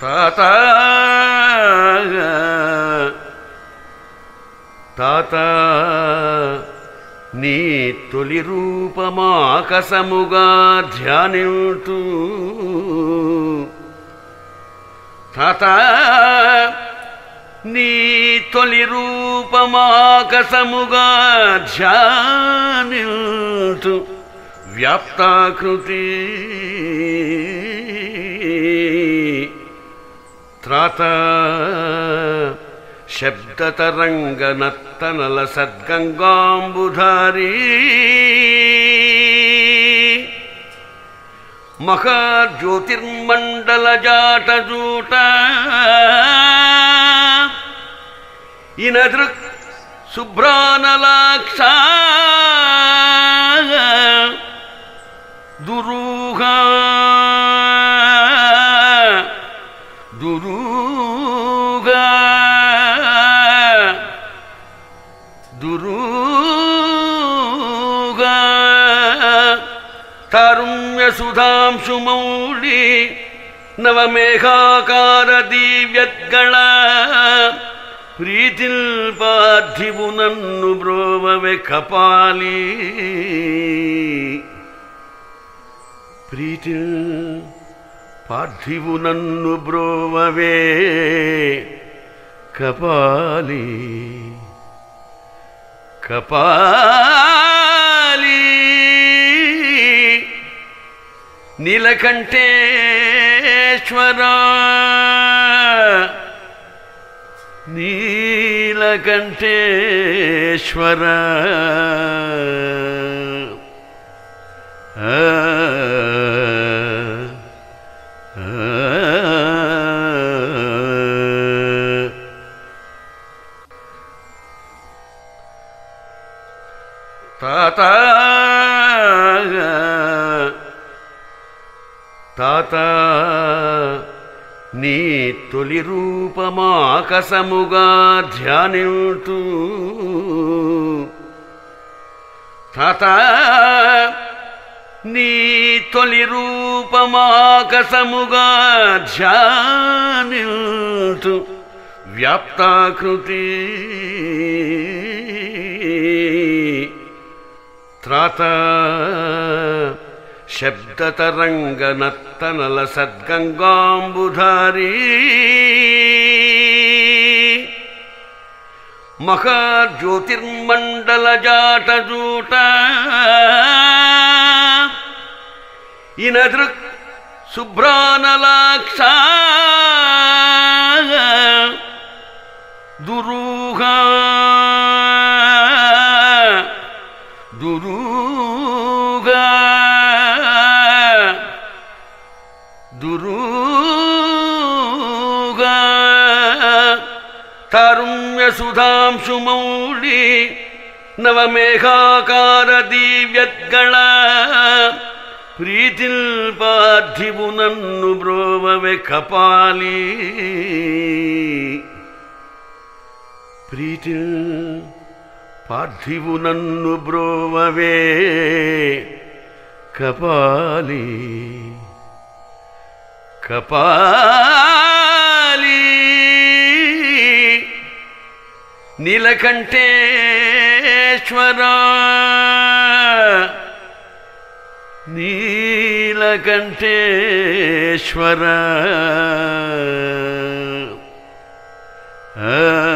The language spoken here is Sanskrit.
తాత తాత నీ తొలి రూపమాకసముగా ధ్యానింతూ తాత నీ తొలి రూపమాకసముగా ధ్యానింతు వ్యాప్తాకృతి त्राता। शब्दतरङ्गनत्तनल महाज्योतिर्मण्डलजाटजूट इनदृक् सुभ्रानलाक्षा। दुरूग। तारुण्यसुधांशुमौळि नवमेघाकारदीव्यद्गण प्रीतिर्पाथिवुनन्नु ब्रोमवे कपाली। प्रीति ಪಾರ್ಥಿವು ನನ್ನು ಬ್ರೋವವೆ ಕಪಾಲಿ ಕಪಾಲಿ ನೀಲಕಂಠೇಶ್ವರ ನೀಲಕಂಠೇಶ್ವರ. ಆ, తాత తాత నీ తొలి రూపమాకసముగా ధ్యానింతూ తాత నీ తొలి రూపమాకసముగా ధ్యానింతు వ్యాప్తాకృతి त्राता। शब्दतरङ्गनत्तनल महाज्योतिर्मण्डलजाटजूट। इनदृक् शुभ्रानलाक्षा दुरूग तारुण्यसुधांशुमौळि नवमेघाकारदीव्यद्गण प्रीति पार्थि पुनन्नु ब्रोववे कपाली। प्रीतिल् ಪಾರ್ಥಿವು ನನ್ನು ಬ್ರೋವವೇ ಕಪಾಲಿ ಕಪಾಲಿ ನೀಲಕಂಠೇಶ್ವರ ನೀಲಕಂಠೇಶ್ವರ. ಆ